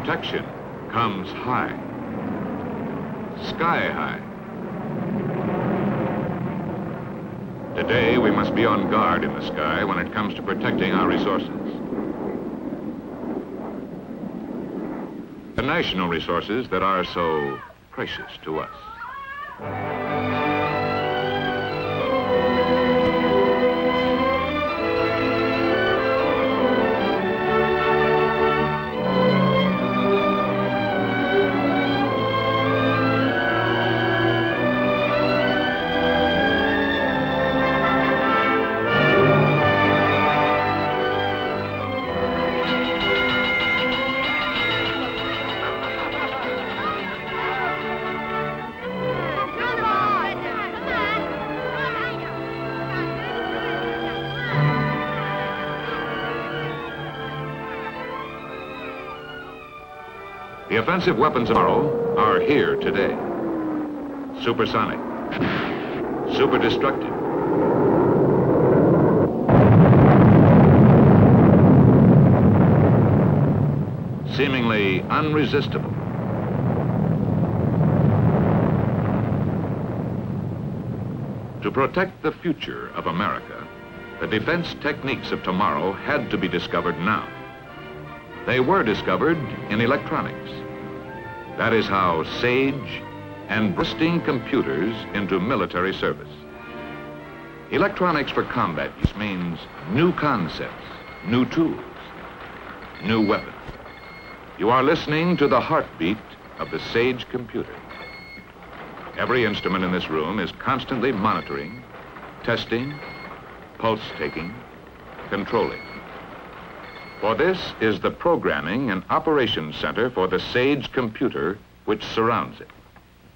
protection comes high, sky high. Today, we must be on guard in the sky when it comes to protecting our resources. The national resources that are so precious to us. The offensive weapons of tomorrow are here today. Supersonic, super destructive, seemingly unresistible. To protect the future of America, the defense techniques of tomorrow had to be discovered now. They were discovered in electronics. That is how SAGE and bursting computers into military service. Electronics for combat use means new concepts, new tools, new weapons. You are listening to the heartbeat of the SAGE computer. Every instrument in this room is constantly monitoring, testing, pulse taking, controlling. For this is the programming and operations center for the SAGE computer which surrounds it.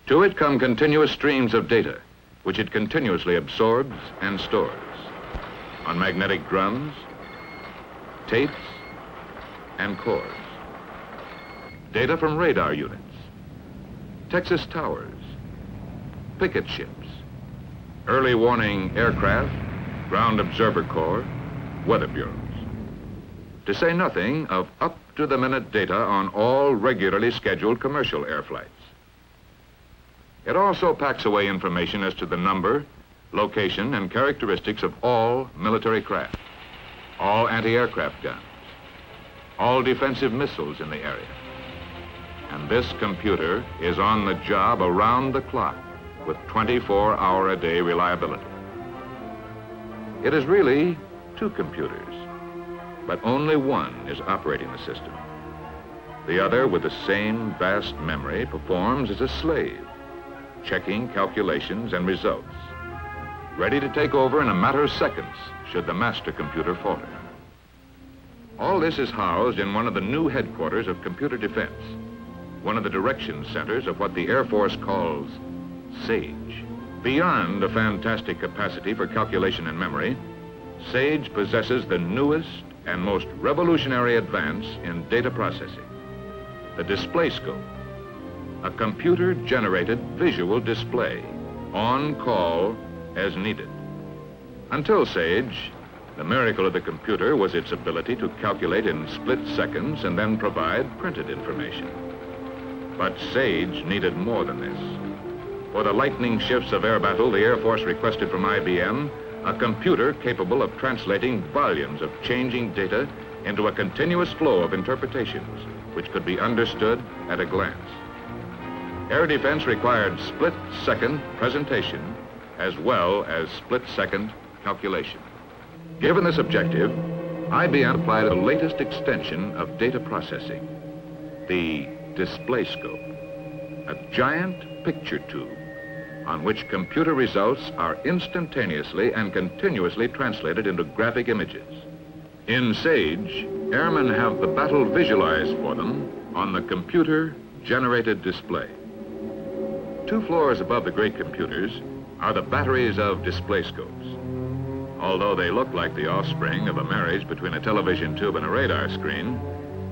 To it come continuous streams of data, which it continuously absorbs and stores on magnetic drums, tapes, and cores. Data from radar units, Texas towers, picket ships, early warning aircraft, ground observer corps, weather bureaus. To say nothing of up-to-the-minute data on all regularly scheduled commercial air flights. It also packs away information as to the number, location, and characteristics of all military craft, all anti-aircraft guns, all defensive missiles in the area. And this computer is on the job around the clock with 24-hour-a-day reliability. It is really two computers, but only one is operating the system. The other, with the same vast memory, performs as a slave, checking calculations and results, ready to take over in a matter of seconds should the master computer falter. All this is housed in one of the new headquarters of computer defense, one of the direction centers of what the Air Force calls SAGE. Beyond a fantastic capacity for calculation and memory, SAGE possesses the newest and most revolutionary advance in data processing, the display scope, a computer-generated visual display, on call as needed. Until SAGE, the miracle of the computer was its ability to calculate in split seconds and then provide printed information. But SAGE needed more than this. For the lightning shifts of air battle, the Air Force requested from IBM a computer capable of translating volumes of changing data into a continuous flow of interpretations, which could be understood at a glance. Air defense required split-second presentation as well as split-second calculation. Given this objective, IBM applied the latest extension of data processing, the display scope, a giant picture tube on which computer results are instantaneously and continuously translated into graphic images. In SAGE, airmen have the battle visualized for them on the computer-generated display. Two floors above the great computers are the batteries of display scopes. Although they look like the offspring of a marriage between a television tube and a radar screen,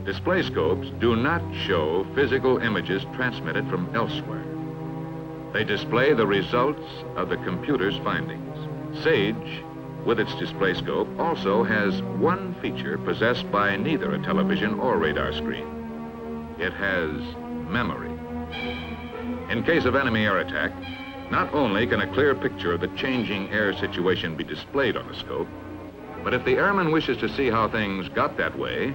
display scopes do not show physical images transmitted from elsewhere. They display the results of the computer's findings. SAGE, with its display scope, also has one feature possessed by neither a television or radar screen. it has memory. In case of enemy air attack, not only can a clear picture of the changing air situation be displayed on the scope, but if the airman wishes to see how things got that way,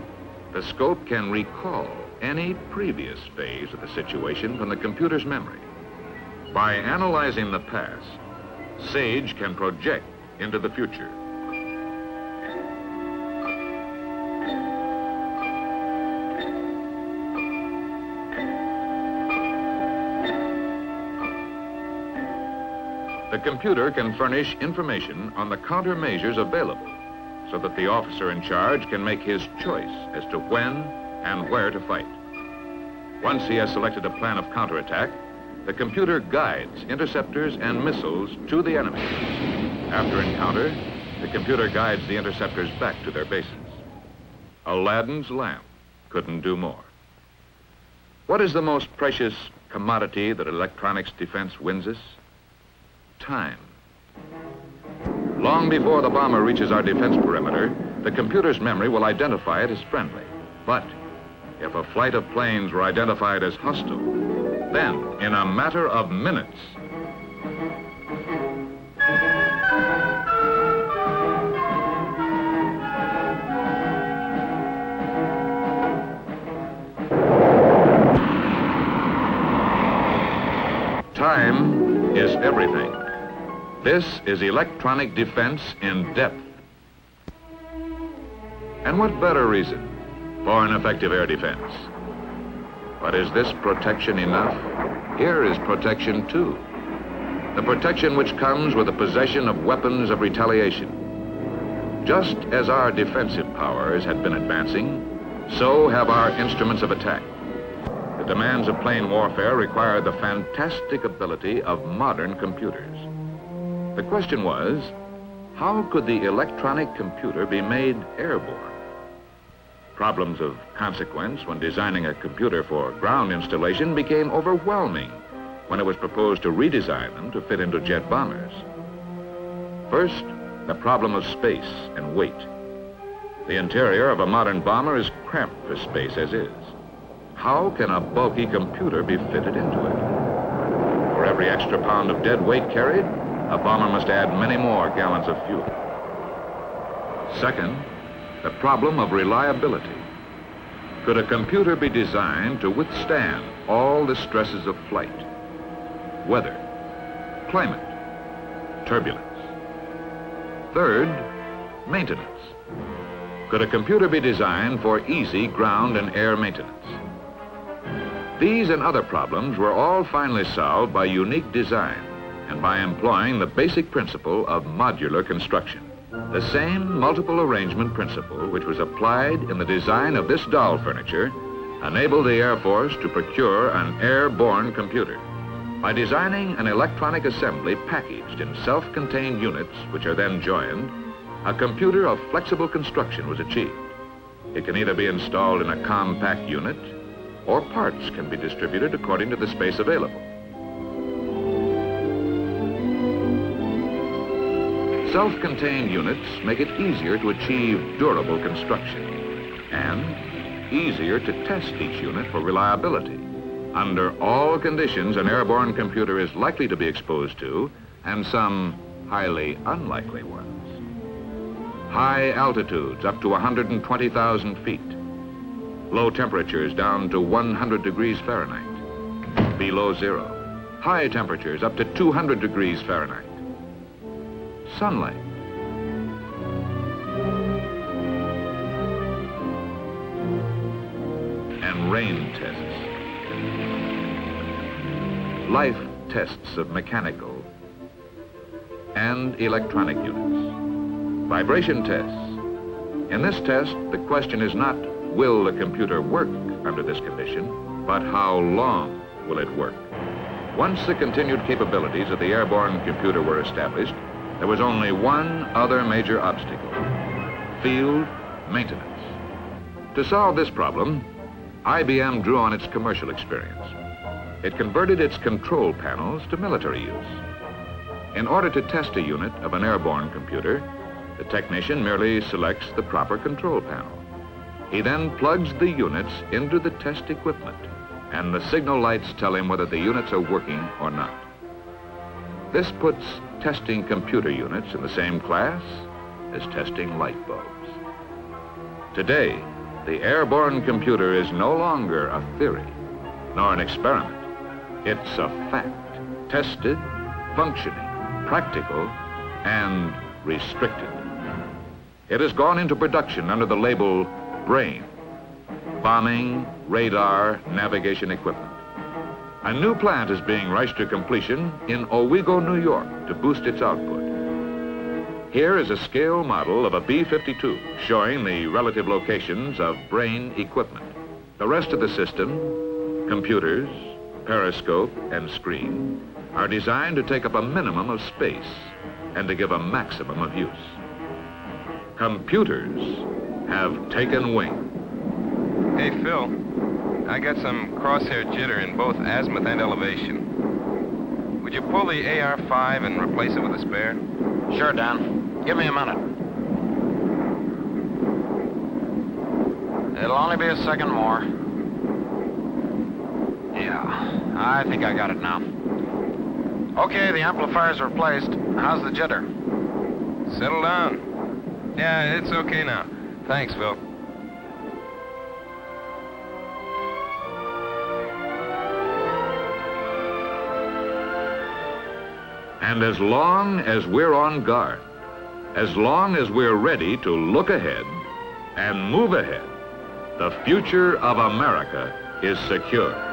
the scope can recall any previous phase of the situation from the computer's memory. By analyzing the past, SAGE can project into the future. The computer can furnish information on the countermeasures available so that the officer in charge can make his choice as to when and where to fight. Once he has selected a plan of counterattack, the computer guides interceptors and missiles to the enemy. After encounter, the computer guides the interceptors back to their bases. Aladdin's lamp couldn't do more. What is the most precious commodity that electronics defense wins us? time. Long before the bomber reaches our defense perimeter, the computer's memory will identify it as friendly. But if a flight of planes were identified as hostile, then in a matter of minutes, time is everything. This is electronic defense in depth. And what better reason for an effective air defense? But is this protection enough? Here is protection too. The protection which comes with the possession of weapons of retaliation. Just as our defensive powers had been advancing, so have our instruments of attack. The demands of plane warfare require the fantastic ability of modern computers. The question was, how could the electronic computer be made airborne? Problems of consequence when designing a computer for ground installation became overwhelming when it was proposed to redesign them to fit into jet bombers. First, the problem of space and weight. The interior of a modern bomber is cramped for space as is. How can a bulky computer be fitted into it? For every extra pound of dead weight carried, a bomber must add many more gallons of fuel. Second, the problem of reliability. Could a computer be designed to withstand all the stresses of flight? Weather, climate, turbulence. Third, maintenance. Could a computer be designed for easy ground and air maintenance? These and other problems were all finally solved by unique design and by employing the basic principle of modular construction. The same multiple arrangement principle which was applied in the design of this doll furniture enabled the Air Force to procure an airborne computer. By designing an electronic assembly packaged in self-contained units which are then joined, a computer of flexible construction was achieved. It can either be installed in a compact unit or parts can be distributed according to the space available. Self-contained units make it easier to achieve durable construction and easier to test each unit for reliability. Under all conditions, an airborne computer is likely to be exposed to, and some highly unlikely ones. High altitudes up to 120,000 feet. Low temperatures down to 100 degrees Fahrenheit. Below zero. High temperatures up to 200 degrees Fahrenheit sunlight. And rain tests. Life tests of mechanical and electronic units. Vibration tests. In this test, the question is not, will the computer work under this condition, but how long will it work? Once the continued capabilities of the airborne computer were established, there was only one other major obstacle, field maintenance. To solve this problem, IBM drew on its commercial experience. It converted its control panels to military use. In order to test a unit of an airborne computer, the technician merely selects the proper control panel. He then plugs the units into the test equipment, and the signal lights tell him whether the units are working or not. This puts testing computer units in the same class as testing light bulbs. Today, the airborne computer is no longer a theory, nor an experiment. It's a fact, tested, functioning, practical, and restricted. It has gone into production under the label BRAIN, bombing, radar, navigation equipment. A new plant is being rushed to completion in Owego, New York to boost its output. Here is a scale model of a B-52 showing the relative locations of brain equipment. The rest of the system, computers, periscope, and screen, are designed to take up a minimum of space and to give a maximum of use. Computers have taken wing. Hey, Phil. I got some crosshair jitter in both azimuth and elevation. Would you pull the AR-5 and replace it with a spare? Sure, Dan. Give me a minute. It'll only be a second more. Yeah, I think I got it now. Okay, the amplifier's replaced. How's the jitter? Settle down. Yeah, it's okay now. Thanks, Phil. And as long as we're on guard, as long as we're ready to look ahead and move ahead, the future of America is secure.